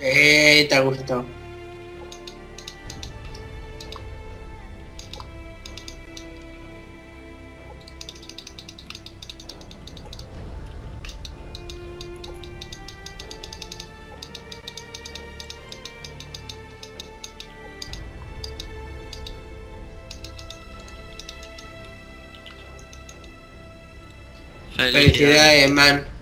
Eh, te gustó. Felicidades. Felicidades, man.